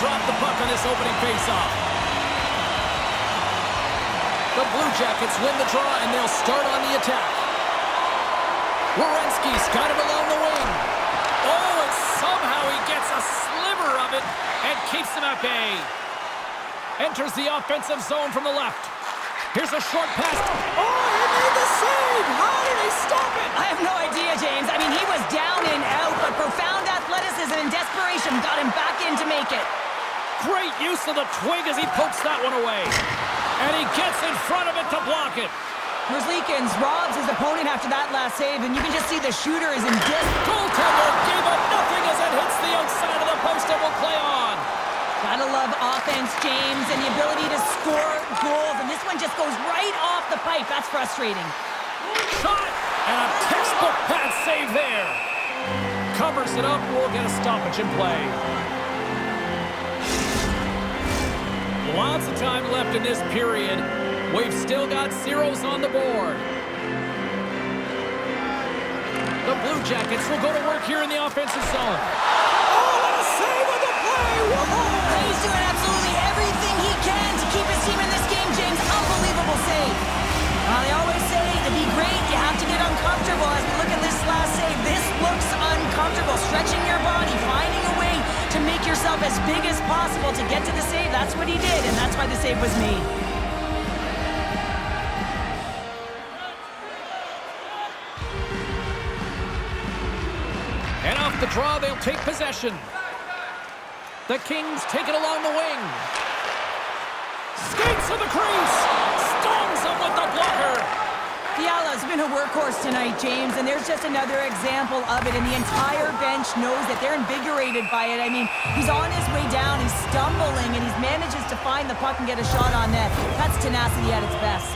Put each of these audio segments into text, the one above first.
drop the puck on this opening faceoff. The Blue Jackets win the draw, and they'll start on the attack. Werenski's got it along the wing. Oh, and somehow he gets a sliver of it and keeps them at bay. Enters the offensive zone from the left. Here's a short pass. Oh, he made the save! How did he stop it? I have no idea, James. I mean, he was down and out, but profound athleticism and desperation got him back in to make it. Use the twig as he pokes that one away. And he gets in front of it to block it. Merzlikins robs his opponent after that last save, and you can just see the shooter is in dis... Goaltender gave up nothing as it hits the outside of the post and will play on. Gotta love offense, James, and the ability to score goals, and this one just goes right off the pipe. That's frustrating. Shot! And a textbook pad save there. Covers it up. We'll get a stoppage in play. Lots of time left in this period. We've still got zeros on the board. The Blue Jackets will go to work here in the offensive zone. Oh, what a save on the play! Whoa! He's doing absolutely everything he can to keep his team in this game, James. Unbelievable save. Uh, they always say to be great, you have to get uncomfortable. As we look at this last save, this looks uncomfortable. Stretching your body, finding a way to make yourself as big as possible to get to the save. That's what he did, and that's why the save was made. And off the draw, they'll take possession. The Kings take it along the wing. Skates to the crease. Stones him with the blocker. Fiala's been a workhorse tonight, James, and there's just another example of it, and the entire bench knows that they're invigorated by it. I mean, he's on his way down, he's stumbling, and he manages to find the puck and get a shot on net. That's tenacity at its best.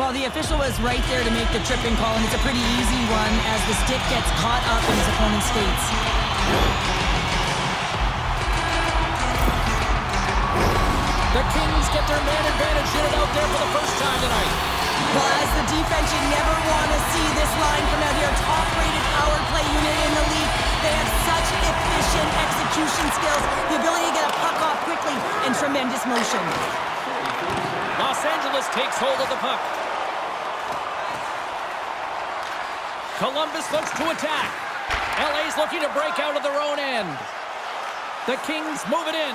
Well, the official was right there to make the tripping call, and it's a pretty easy one as the stick gets caught up in his opponent's skates. The Kings get their man advantage unit out there for the first time tonight. Well, as the defense, you never want to see this line come out here. Top-rated power play unit in the league. They have such efficient execution skills, the ability to get a puck off quickly, and tremendous motion. Los Angeles takes hold of the puck. Columbus looks to attack. LA's looking to break out of their own end. The Kings move it in.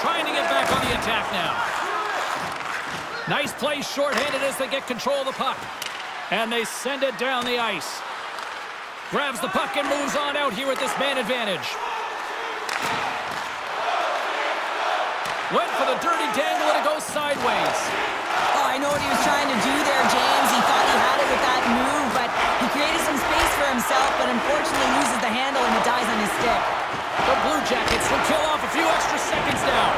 Trying to get back on the attack now. Nice play shorthanded as they get control of the puck. And they send it down the ice. Grabs the puck and moves on out here with this man advantage. Went for the dirty dangle and it goes sideways. Oh, I know what he was trying to do there, James. He thought he had it with that move, but he created some space for himself, but unfortunately loses the handle and it dies on his stick. The Blue Jackets will kill off a few extra seconds now.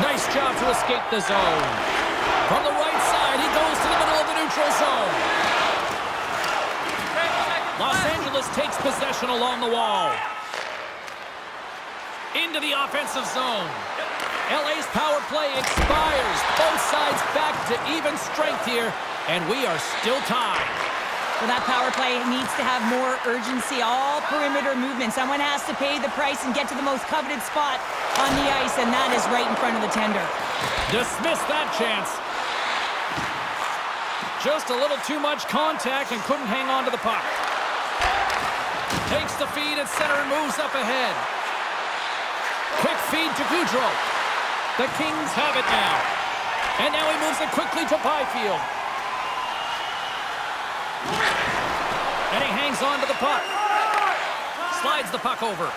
Nice job to escape the zone. From the right side, he goes to the middle of the neutral zone. Los Angeles takes possession along the wall. Into the offensive zone. LA's power play expires. Both sides back to even strength here, and we are still tied. So that power play needs to have more urgency, all perimeter movement. Someone has to pay the price and get to the most coveted spot on the ice, and that is right in front of the tender. Dismiss that chance. Just a little too much contact and couldn't hang on to the puck. Takes the feed at center and moves up ahead. Quick feed to Gaudreau. The Kings have it now. And now he moves it quickly to Byfield. And he hangs on to the puck. Slides the puck over.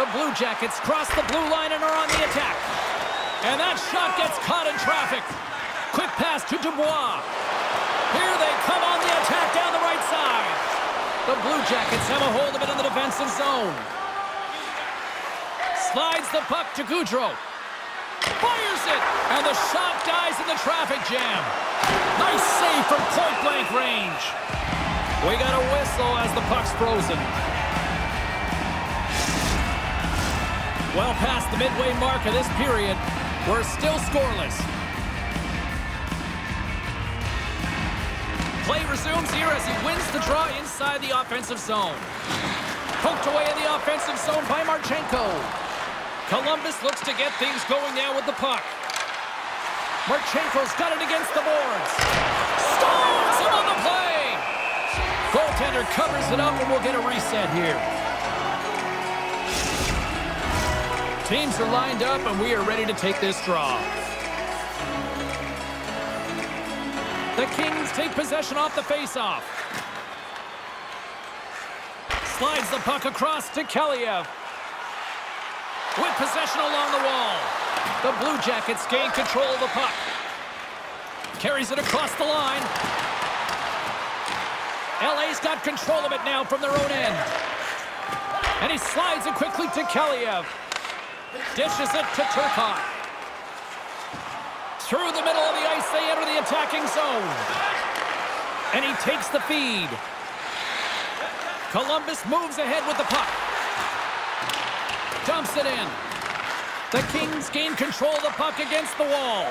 The Blue Jackets cross the blue line and are on the attack. And that shot gets caught in traffic. Quick pass to Dubois. Here they come on the attack down the right side. The Blue Jackets have a hold of it in the defensive zone. Slides the puck to Gaudreau. Fires it, and the shot dies in the traffic jam. Nice save from point-blank range. We got a whistle as the puck's frozen. Well past the midway mark of this period, we're still scoreless. Play resumes here as he wins the draw inside the offensive zone. Poked away in the offensive zone by Marchenko. Columbus looks to get things going now with the puck. Marchenko's got it against the boards. Him on the play. Goaltender covers it up and we'll get a reset here. Teams are lined up and we are ready to take this draw. The Kings take possession off the faceoff. Slides the puck across to Kaliyev. With possession along the wall. The Blue Jackets gain control of the puck. Carries it across the line. LA's got control of it now from their own end. And he slides it quickly to Kaliyev. Dishes it to Turcotte. Through the middle of the ice, they enter the attacking zone. And he takes the feed. Columbus moves ahead with the puck. Dumps it in. The Kings gain control of the puck against the wall.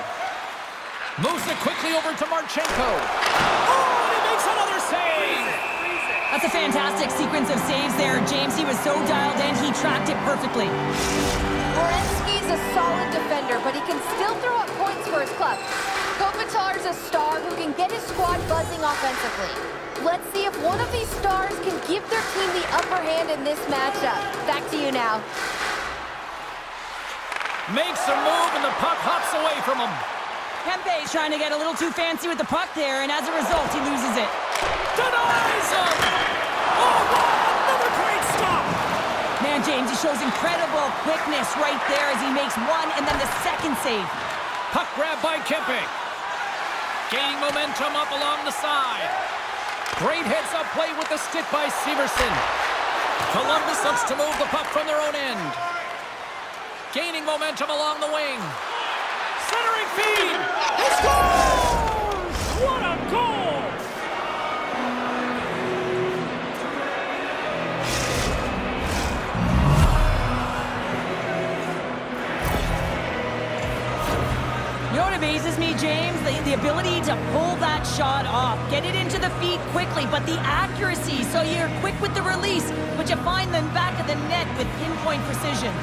Moves it quickly over to Marchenko. Oh, and he makes another save! That's a fantastic sequence of saves there, James. He was so dialed in, he tracked it perfectly. Werenski's a solid defender, but he can still throw up points for his club. Kopitar's a star who can get his squad buzzing offensively. Let's see if one of these stars can give their team the upper hand in this matchup. Back to you now. Makes a move and the puck hops away from him. Kempe's trying to get a little too fancy with the puck there, and as a result, he loses it. Denies him! Oh, wow! Another great stop! Man, James, he shows incredible quickness right there as he makes one and then the second save. Puck grab by Kempe. Gaining momentum up along the side. Great heads-up play with the stick by Severson. Columbus looks to move the puck from their own end. Gaining momentum along the wing. Centering feed. He scores! Amazes me, James? The, the ability to pull that shot off, get it into the feet quickly, but the accuracy. So you're quick with the release, but you find them back of the net with pinpoint precision.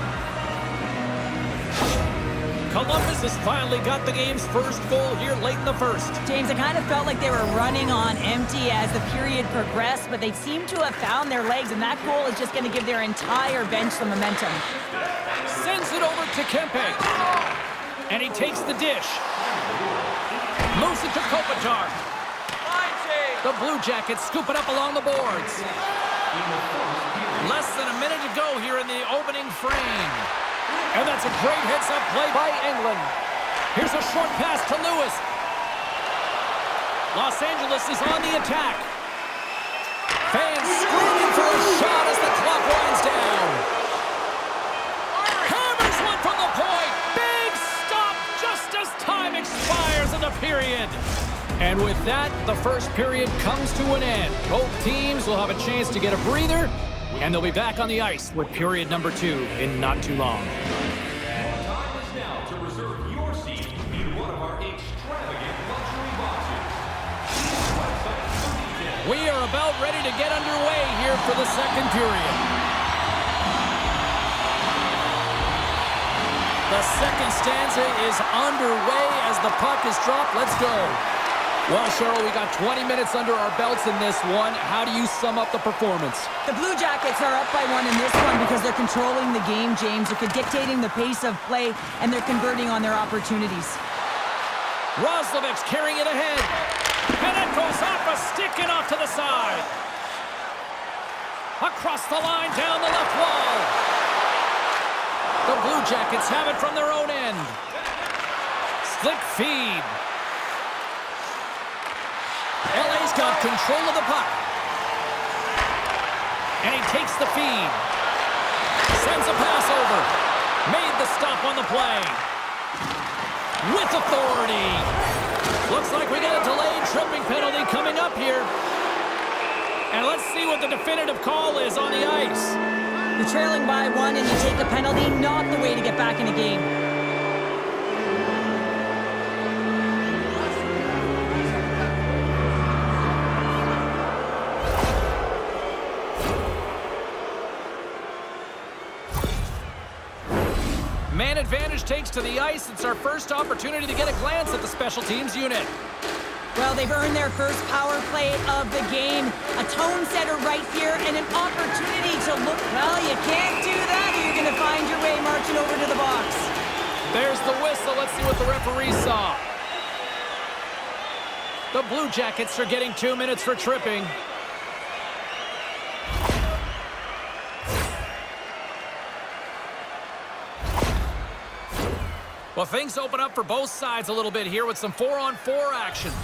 Columbus has finally got the game's first goal here late in the first. James, it kind of felt like they were running on empty as the period progressed, but they seem to have found their legs, and that goal is just going to give their entire bench the momentum. Sends it over to Kempe. And he takes the dish. Moves it to Kopitar. The Blue Jackets scoop it up along the boards. Less than a minute to go here in the opening frame. And that's a great heads-up play by England. Here's a short pass to Lewis. Los Angeles is on the attack. Fans screaming for a shot as the clock winds down. Period. And with that, the first period comes to an end. Both teams will have a chance to get a breather, and they'll be back on the ice with period number two in not too long. Time is now to reserve your seat in one of our extravagant luxury boxes. Website for details. We are about ready to get underway here for the second period. The second stanza is underway as the puck is dropped. Let's go. Well, Cheryl, we got 20 minutes under our belts in this one. How do you sum up the performance? The Blue Jackets are up by one in this one because they're controlling the game, James. They're dictating the pace of play, and they're converting on their opportunities. Roslovic's carrying it ahead. And it goes off a stick and off to the side. Across the line, down the left wall. The Blue Jackets have it from their own end. Slick feed. LA's got control of the puck. And he takes the feed. Sends a pass over. Made the stop on the play. With authority. Looks like we got a delayed tripping penalty coming up here. And let's see what the definitive call is on the ice. You're trailing by one and you take a penalty, not the way to get back in a game. To the ice. It's our first opportunity to get a glance at the special teams unit. Well, they've earned their first power play of the game. A tone setter right here and an opportunity to look. Well, you can't do that or you're going to find your way marching over to the box. There's the whistle. Let's see what the referee saw. The Blue Jackets are getting two minutes for tripping. Well, things open up for both sides a little bit here with some four-on-four 4 action.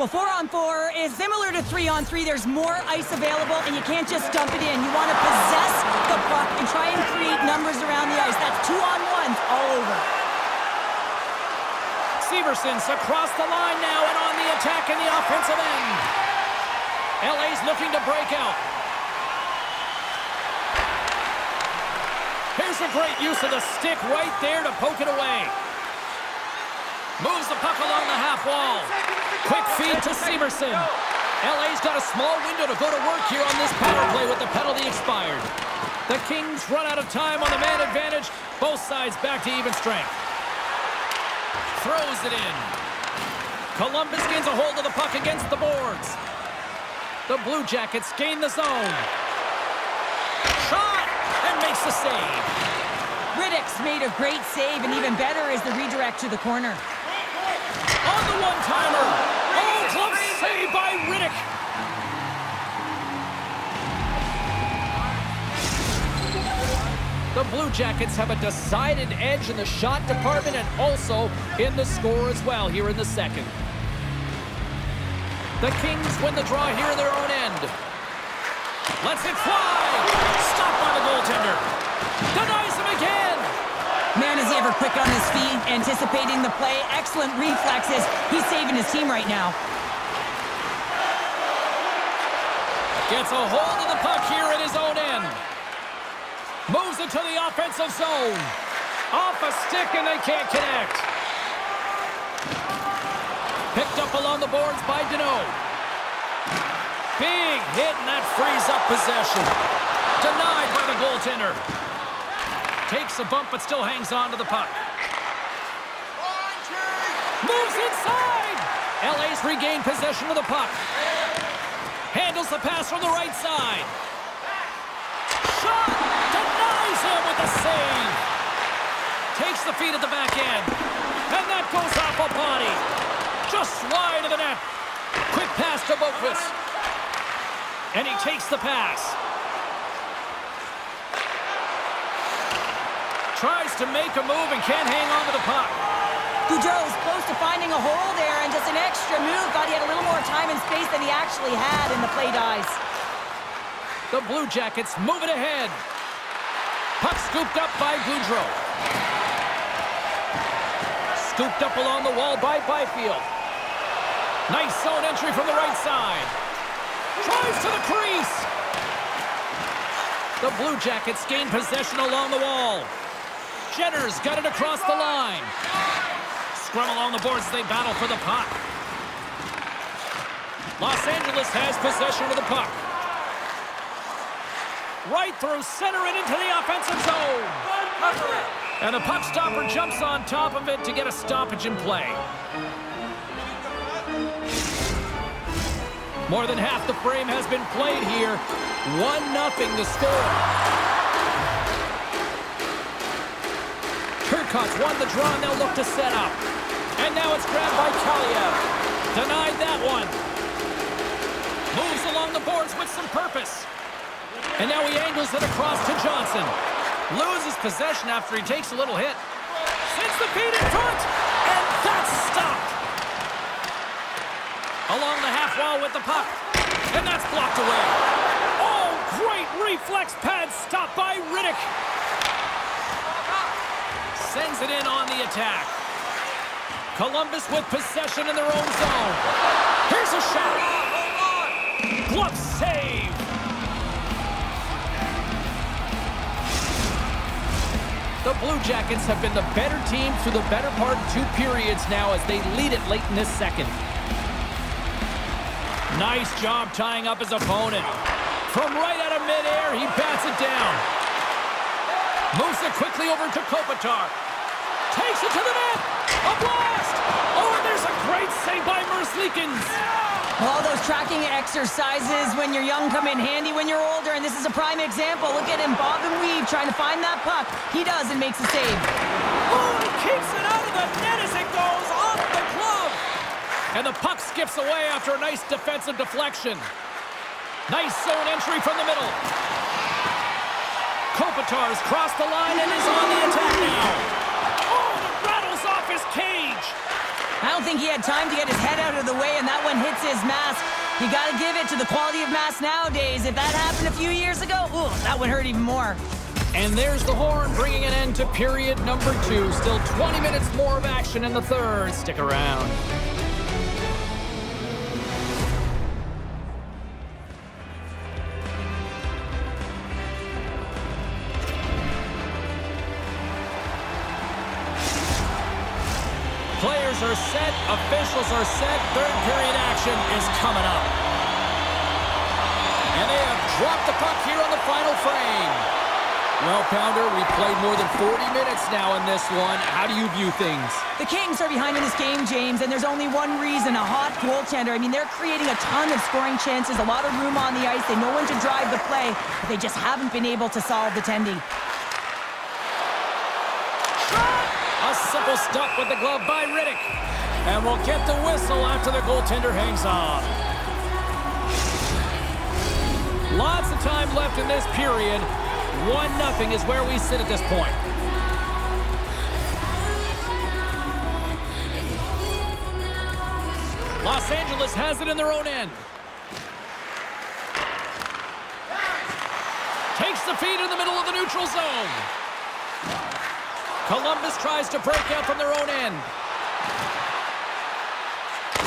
Well, four on four is similar to three on three. There's more ice available, and you can't just dump it in. You want to possess the puck and try and create numbers around the ice. That's two on ones all over. Severson's across the line now and on the attack in the offensive end. LA's looking to break out. Here's a great use of the stick right there to poke it away. Moves the puck along the half wall. Quick feed to Severson. LA's got a small window to go to work here on this power play with the penalty expired. The Kings run out of time on the man advantage. Both sides back to even strength. Throws it in. Columbus gains a hold of the puck against the boards. The Blue Jackets gain the zone. Makes the save. Rittich's made a great save, and even better is the redirect to the corner on the one-timer. Oh, close save by Rittich. The Blue Jackets have a decided edge in the shot department and also in the score as well here in the second. The Kings win the draw here in their own end. Let's it fly! By the goaltender. Denies him again! Man, is he ever quick on his feet, anticipating the play. Excellent reflexes. He's saving his team right now. Gets a hold of the puck here at his own end. Moves it to the offensive zone. Off a stick, and they can't connect. Picked up along the boards by Danault. Big hit, and that frees up possession. Denied by the goaltender. Takes a bump, but still hangs on to the puck. Moves inside! LA's regained possession of the puck. Handles the pass from the right side. Shot! Denies him with the save! Takes the feed at the back end. And that goes off a body. Just wide of the net. Quick pass to Boqvist. And he takes the pass. Tries to make a move and can't hang on to the puck. Gaudreau's close to finding a hole there, and just an extra move. Thought he had a little more time and space than he actually had, and the play dies. The Blue Jackets move it ahead. Puck scooped up by Gaudreau. Scooped up along the wall by Byfield. Nice zone entry from the right side. Tries to the crease. The Blue Jackets gain possession along the wall. Jenner's got it across the line. Scrum along the boards as they battle for the puck. Los Angeles has possession of the puck. Right through center and into the offensive zone. And the puck stopper jumps on top of it to get a stoppage in play. More than half the frame has been played here. 1-0 the score. Turcotte's won the draw, and they'll look to set up. And now it's grabbed by Kaliyev. Denied that one. Moves along the boards with some purpose. And now he angles it across to Johnson. Loses possession after he takes a little hit. Sends the feed in front, and that's stopped. Along the half wall with the puck, and that's blocked away. Oh, great reflex pad stop by Rittich sends it in on the attack. Columbus with possession in their own zone. Here's a shot. Glove save. The Blue Jackets have been the better team through the better part of two periods now as they lead it late in this second. Nice job tying up his opponent. From right out of midair, he bats it down. Moves it quickly over to Kopitar. takes it to the net. A blast. Oh, and there's a great save by Merzlikins. All those tracking exercises when you're young come in handy when you're older, and this is a prime example. Look at him bob and weave trying to find that puck. He does and makes a save. Oh, he keeps it out of the net as it goes off the glove. And the puck skips away after a nice defensive deflection. Nice zone entry from the middle. Kopitar's crossed the line and is on the attack now. Oh, and it rattles off his cage. I don't think he had time to get his head out of the way, and that one hits his mask. You got to give it to the quality of mask nowadays. If that happened a few years ago, ooh, that would hurt even more. And there's the horn bringing an end to period number two. Still 20 minutes more of action in the third. Stick around. Set, officials are set, third period action is coming up. And they have dropped the puck here on the final frame. Well, Pounder, we've played more than 40 minutes now in this one. How do you view things? The Kings are behind in this game, James, and there's only one reason, a hot goaltender. I mean, they're creating a ton of scoring chances, a lot of room on the ice. They know when to drive the play, but they just haven't been able to solve the tendy. A simple stop with the glove by Rittich. And we'll get the whistle after the goaltender hangs on. Lots of time left in this period. 1-0 is where we sit at this point. Los Angeles has it in their own end. Takes the feed in the middle of the neutral zone. Columbus tries to break out from their own end.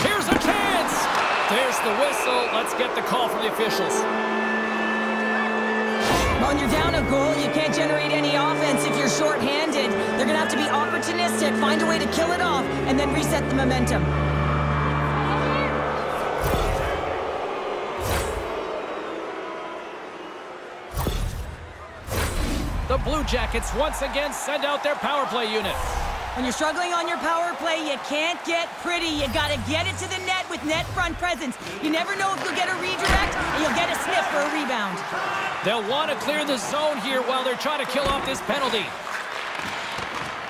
Here's a chance. There's the whistle. Let's get the call from the officials. When you're down a goal, you can't generate any offense if you're shorthanded. They're going to have to be opportunistic, find a way to kill it off, and then reset the momentum. Blue Jackets once again send out their power play unit. When you're struggling on your power play, you can't get pretty. You got to get it to the net with net front presence. You never know if you'll get a redirect, and you'll get a sniff for a rebound. They'll want to clear the zone here while they're trying to kill off this penalty.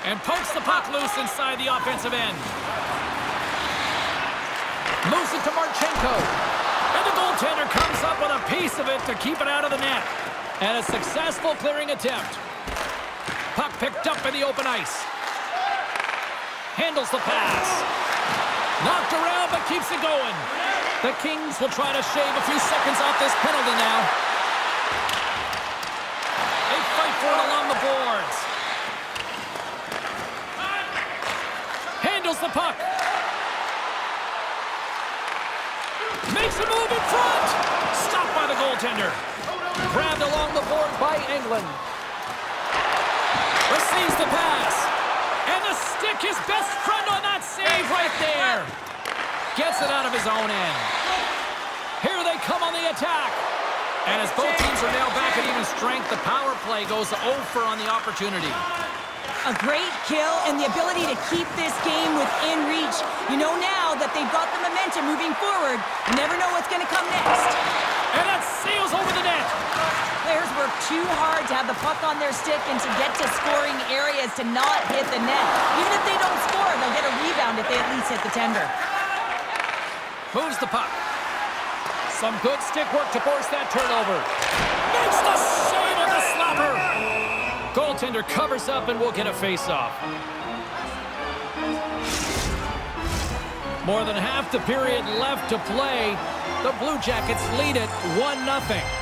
And pokes the puck loose inside the offensive end. Moves it to Marchenko. And the goaltender comes up with a piece of it to keep it out of the net. And a successful clearing attempt. Puck picked up in the open ice. Handles the pass. Knocked around, but keeps it going. The Kings will try to shave a few seconds off this penalty now. England. Receives the pass. And the stick, his best friend on that save right there. Gets it out of his own end. Here they come on the attack. And as both teams are now back at even strength, the power play goes over on the opportunity. A great kill and the ability to keep this game within reach. You know now that they've got the momentum moving forward. You never know what's going to come next. And that sails over the net. Players work too hard to have the puck on their stick and to get to scoring areas to not hit the net. Even if they don't score, they'll get a rebound if they at least hit the tender. Moves the puck. Some good stick work to force that turnover. Makes the save on the slapper. Goaltender covers up and we'll get a face-off. More than half the period left to play. The Blue Jackets lead it 1-0.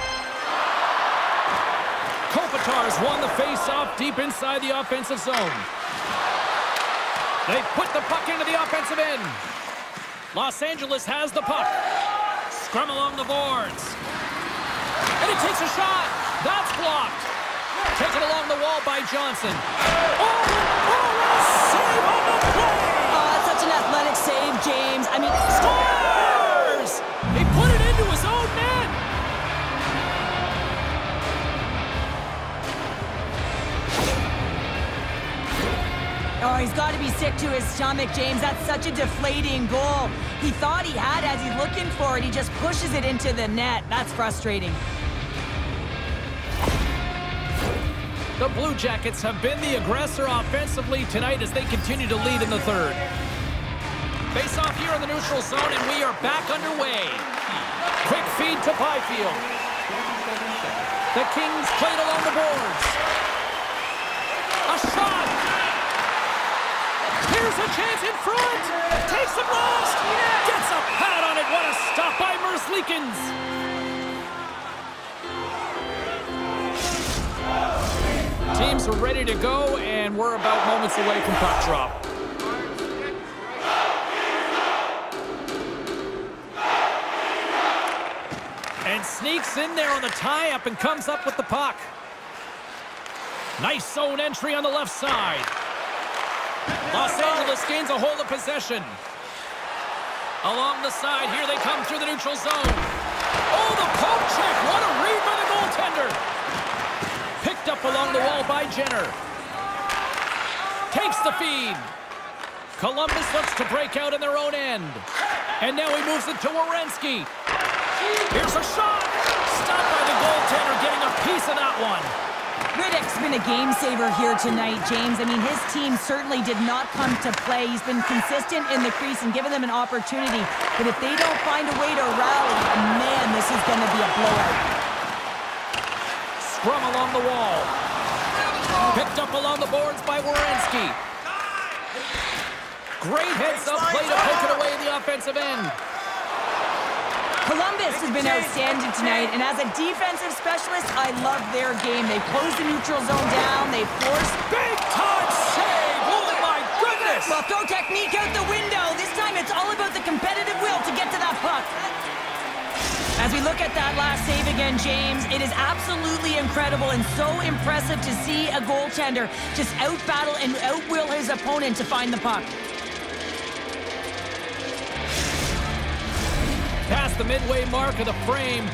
Kopitar's won the face-off deep inside the offensive zone. They put the puck into the offensive end. Los Angeles has the puck. Scrum along the boards. And it takes a shot. That's blocked. Taken along the wall by Johnson. Oh, oh, save on the play! Oh, that's such an athletic save, James. I mean, Scores! Oh, be sick to his stomach, James. That's such a deflating goal. He thought he had as he's looking for it. He just pushes it into the net. That's frustrating. The Blue Jackets have been the aggressor offensively tonight as they continue to lead in the third. Face off here in the neutral zone, and we are back underway. Quick feed to Byfield. The Kings played along the boards. A shot. Here's a chance in front. Takes the blast. Gets a pad on it. What a stop by Merzlikins. Teams are ready to go, and we're about moments away from puck drop. And sneaks in there on the tie-up and comes up with the puck. Nice zone entry on the left side. Los Angeles gains a hold of possession. Along the side, here they come through the neutral zone. Oh, the poke check. What a read by the goaltender Picked up along the wall by Jenner. Takes the feed. Columbus looks to break out in their own end. And now he moves it to Werenski. Here's a shot. Stopped by the goaltender, getting a piece of that one. Rittich's been a game saver here tonight, James. I mean, his team certainly did not come to play. He's been consistent in the crease and given them an opportunity. But if they don't find a way to rally, man, this is going to be a blowout. Scrum along the wall. Picked up along the boards by Werenski. Great heads-up play to poke it away in the offensive end. Columbus has been outstanding tonight, and as a defensive specialist, I love their game. They close the neutral zone down, they force... Big-time save! Oh, my goodness! Well, throw technique out the window. This time it's all about the competitive will to get to that puck. As we look at that last save again, James, it is absolutely incredible and so impressive to see a goaltender just out-battle and outwill his opponent to find the puck. The midway mark of the frame,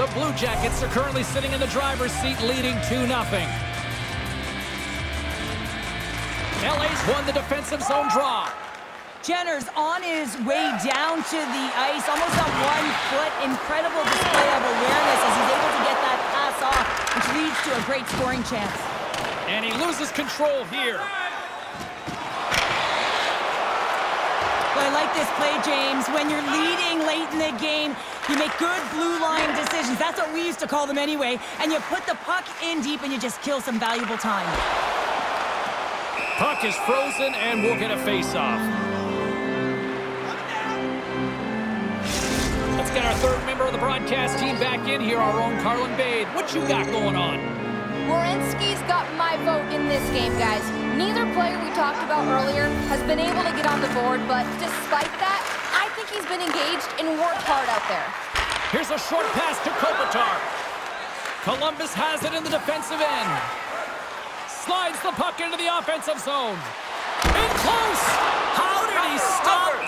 the Blue Jackets are currently sitting in the driver's seat leading 2-0. LA's won the defensive zone draw. Jenner's on his way down to the ice, almost on one foot. Incredible display of awareness as he's able to get that pass off, which leads to a great scoring chance. And he loses control here. I like this play, James. When you're leading late in the game, you make good blue line decisions. That's what we used to call them anyway. And you put the puck in deep and you just kill some valuable time. Puck is frozen and we'll get a face-off. Let's get our third member of the broadcast team back in here, our own Carlin Bade. What you got going on? Werenski's got my vote in this game, guys. Neither player we talked about earlier has been able to get on the board, but despite that, I think he's been engaged and worked hard out there. Here's a short pass to Kopitar. Columbus has it in the defensive end. Slides the puck into the offensive zone. In close! How did he stop?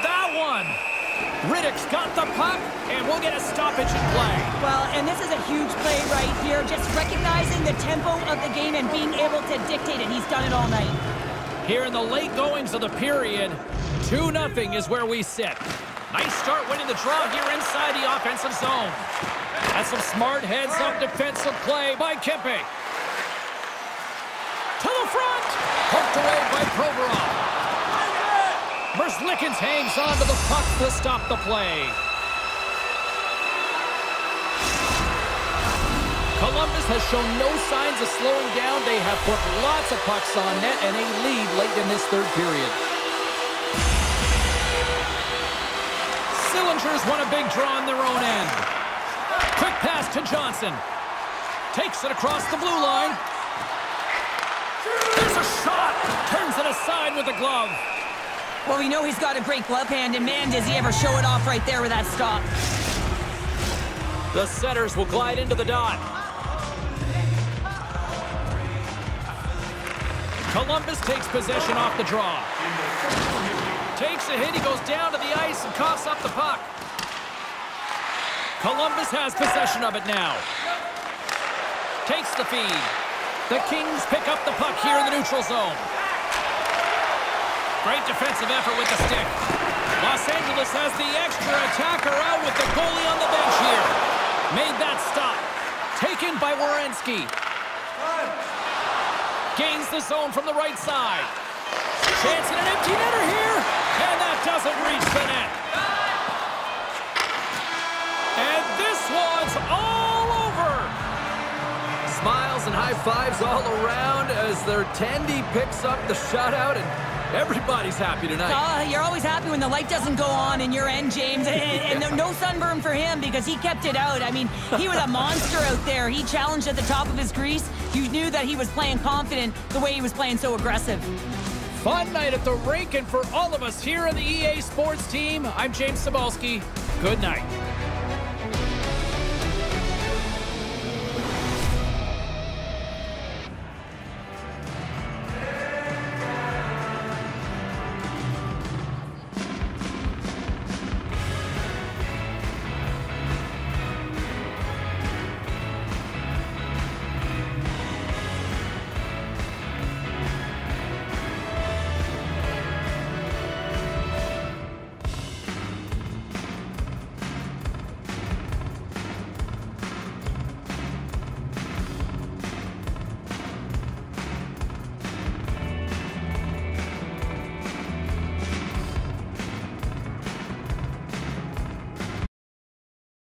Rittich's got the puck, and we'll get a stoppage in play. Well, and this is a huge play right here, just recognizing the tempo of the game and being able to dictate it. He's done it all night. Here in the late goings of the period, 2-0 is where we sit. Nice start winning the draw here inside the offensive zone. That's some smart heads-up defensive play by Kempe. To the front! Poked away by Provorov. Merzlikins hangs on to the puck to stop the play. Columbus has shown no signs of slowing down. They have put lots of pucks on net and a lead late in this third period. Sillinger's won a big draw on their own end. Quick pass to Johnson. Takes it across the blue line. There's a shot. Turns it aside with the glove. Well, we know he's got a great glove hand, and man, does he ever show it off right there with that stop. The setters will glide into the dot. Columbus takes possession off the draw. Takes a hit, he goes down to the ice and coughs up the puck. Columbus has possession of it now. Takes the feed. The Kings pick up the puck here in the neutral zone. Great defensive effort with the stick. Los Angeles has the extra attacker out with the goalie on the bench here. Made that stop. Taken by Werenski. Gains the zone from the right side. Chance in an empty netter here. And that doesn't reach the net. And this one's all over. Smiles and high fives all around as their Tendy picks up the shutout and everybody's happy tonight. Uh, you're always happy when the light doesn't go on in your end, James. And, and no sunburn for him because he kept it out. I mean, he was a monster out there. He challenged at the top of his crease. You knew that he was playing confident the way he was playing so aggressive. Fun night at the rink, and for all of us here on the EA Sports team, I'm James Cybulski. Good night.